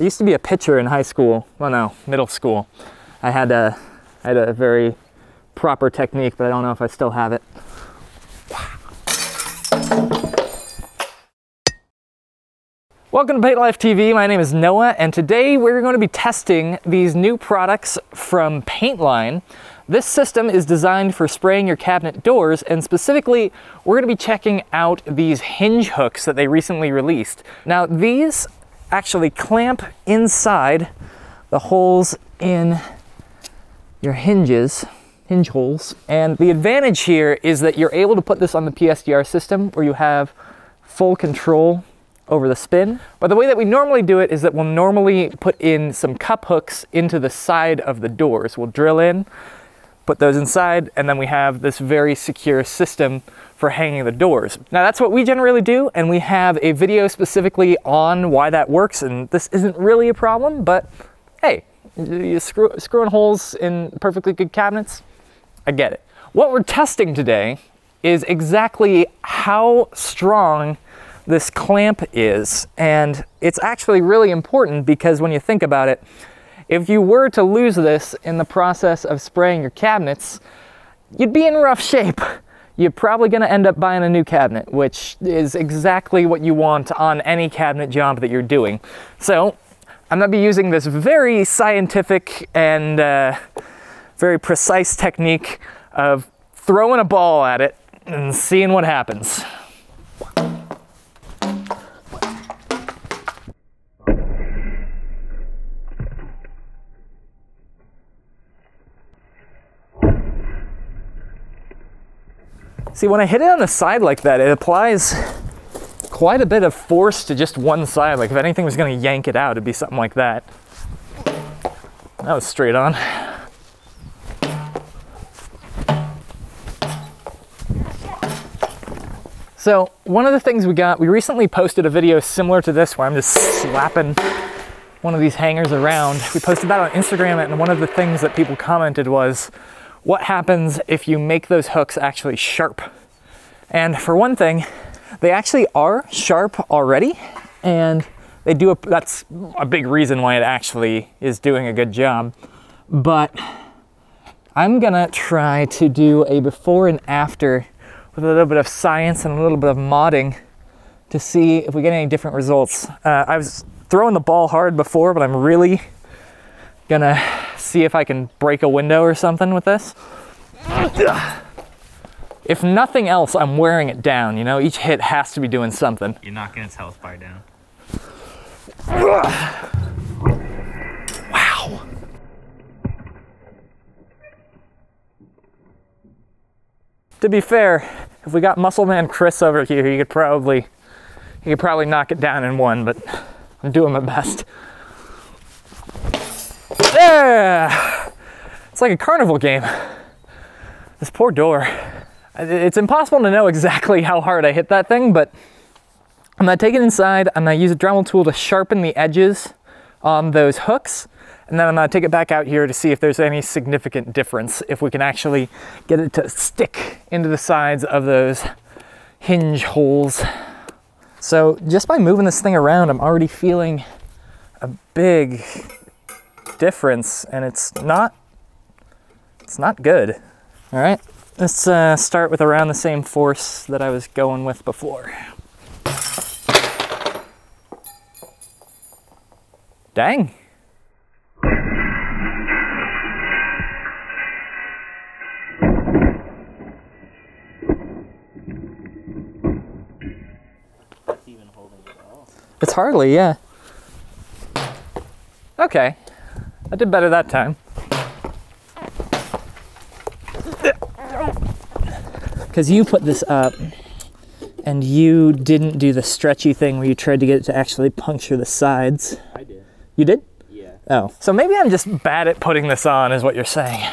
I used to be a pitcher in high school. Well, no, middle school. I had a, I had a very proper technique, but I don't know if I still have it. Welcome to Paint Life TV. My name is Noah, and today we're going to be testing these new products from Paintline. This system is designed for spraying your cabinet doors, and specifically, we're going to be checking out these hinge hooks that they recently released. Now, these actually clamp inside the holes in your hinges, hinge holes. And the advantage here is that you're able to put this on the PSDR system where you have full control over the spin. But the way that we normally do it is that we'll normally put in some cup hooks into the side of the doors. We'll drill in, put those inside, and then we have this very secure system for hanging the doors. Now that's what we generally do, and we have a video specifically on why that works, and this isn't really a problem, but hey, you screw, screwing holes in perfectly good cabinets, I get it. What we're testing today is exactly how strong this clamp is. And it's actually really important because when you think about it, if you were to lose this in the process of spraying your cabinets, you'd be in rough shape. You're probably going to end up buying a new cabinet, which is exactly what you want on any cabinet job that you're doing. So I'm going to be using this very scientific and uh, very precise technique of throwing a ball at it and seeing what happens. See, when I hit it on the side like that, it applies quite a bit of force to just one side. Like if anything was gonna yank it out, it'd be something like that. That was straight on. So one of the things we got, we recently posted a video similar to this where I'm just slapping one of these hangers around. We posted that on Instagram and one of the things that people commented was, what happens if you make those hooks actually sharp? And for one thing, they actually are sharp already and they do a, that's a big reason why it actually is doing a good job. But I'm gonna try to do a before and after with a little bit of science and a little bit of modding to see if we get any different results. Uh, I was throwing the ball hard before, but I'm really gonna see if I can break a window or something with this. If nothing else, I'm wearing it down, you know? Each hit has to be doing something. You're knocking gonna tell bar down. Wow. To be fair, if we got Muscle Man Chris over here, he could probably he could probably knock it down in one, but I'm doing my best. There! It's like a carnival game. This poor door. It's impossible to know exactly how hard I hit that thing, but I'm gonna take it inside, I'm gonna use a Dremel tool to sharpen the edges on those hooks, and then I'm gonna take it back out here to see if there's any significant difference, if we can actually get it to stick into the sides of those hinge holes. So just by moving this thing around, I'm already feeling a big difference and it's not, it's not good. All right, let's uh, start with around the same force that I was going with before. Dang. It's hardly, yeah. Okay, I did better that time. Because you put this up and you didn't do the stretchy thing where you tried to get it to actually puncture the sides. I did. You did? Yeah. Oh. So maybe I'm just bad at putting this on, is what you're saying.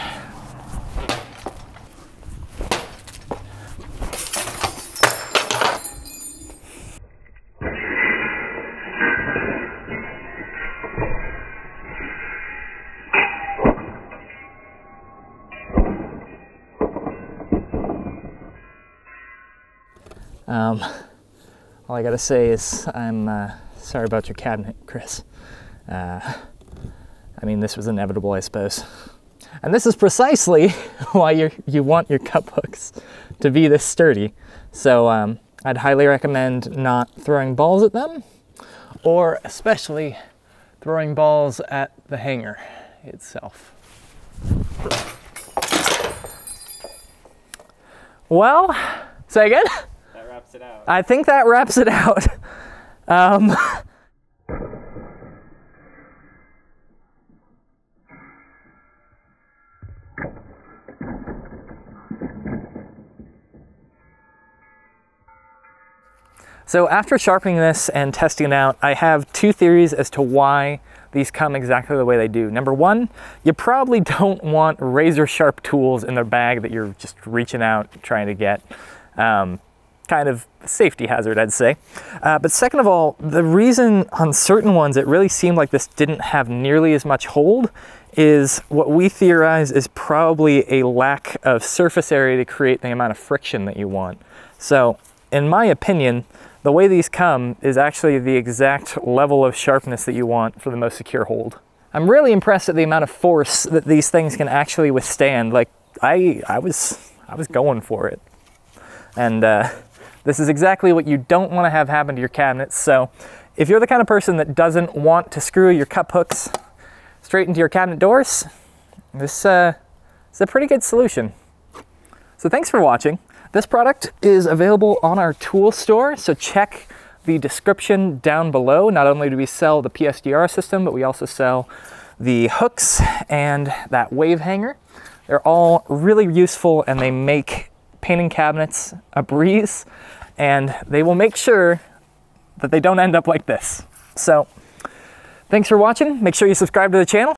Um, all I gotta say is I'm uh, sorry about your cabinet, Chris. Uh, I mean, this was inevitable, I suppose. And this is precisely why you you want your cup hooks to be this sturdy. So um, I'd highly recommend not throwing balls at them, or especially throwing balls at the hanger itself. Well, say again? It out. I think that wraps it out. Um, So after sharpening this and testing it out, I have two theories as to why these come exactly the way they do. Number one, you probably don't want razor sharp tools in the bag that you're just reaching out trying to get. Um, kind of safety hazard, I'd say. Uh, but second of all, the reason on certain ones it really seemed like this didn't have nearly as much hold is what we theorize is probably a lack of surface area to create the amount of friction that you want. So in my opinion, the way these come is actually the exact level of sharpness that you want for the most secure hold. I'm really impressed at the amount of force that these things can actually withstand. Like I, I was, I was going for it. And uh, this is exactly what you don't want to have happen to your cabinets. So if you're the kind of person that doesn't want to screw your cup hooks straight into your cabinet doors, this uh, is a pretty good solution. So thanks for watching. This product is available on our tool store, so check the description down below. Not only do we sell the PSDR system, but we also sell the hooks and that wave hanger. They're all really useful and they make painting cabinets a breeze and they will make sure that they don't end up like this. So thanks for watching. Make sure you subscribe to the channel